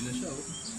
in the show.